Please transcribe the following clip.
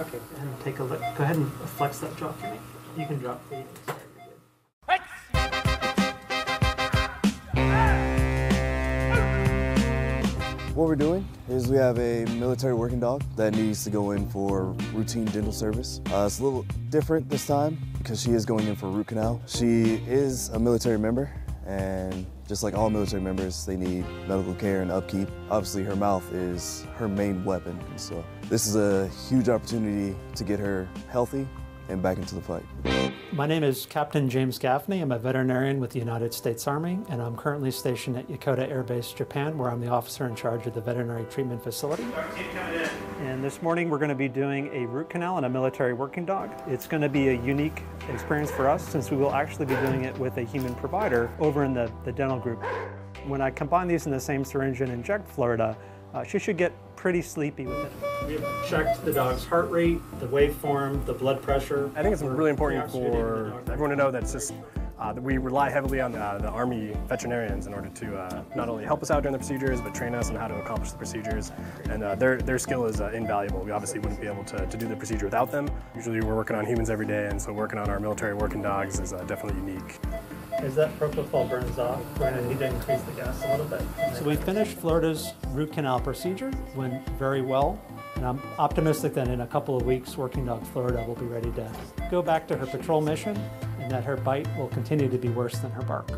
Okay. And take a look. Go ahead and flex that jaw for me. You can drop the. What we're doing is we have a military working dog that needs to go in for routine dental service. Uh, it's a little different this time because she is going in for root canal. She is a military member and just like all military members, they need medical care and upkeep. Obviously her mouth is her main weapon. So this is a huge opportunity to get her healthy and back into the fight. My name is Captain James Gaffney. I'm a veterinarian with the United States Army, and I'm currently stationed at Yokota Air Base, Japan, where I'm the officer in charge of the veterinary treatment facility. And this morning we're going to be doing a root canal on a military working dog. It's going to be a unique experience for us since we will actually be doing it with a human provider over in the, the dental group. When I combine these in the same syringe and inject Fflorida, uh, she should get pretty sleepy with it. We have checked the dog's heart rate, the waveform, the blood pressure. I think it's really important We're oxygenating the for everyone to know that it's just uh, that we rely heavily on uh, the Army veterinarians in order to uh, not only help us out during the procedures, but train us on how to accomplish the procedures. And uh, their, their skill is uh, invaluable. We obviously wouldn't be able to, to do the procedure without them. Usually we're working on humans every day, and so working on our military working dogs is uh, definitely unique. As that propofol burns off, we're going to need to increase the gas a little bit. So we finished Fflorida's root canal procedure, went very well, and I'm optimistic that in a couple of weeks, Working Dog Fflorida will be ready to go back to her patrol mission and that her bite will continue to be worse than her bark.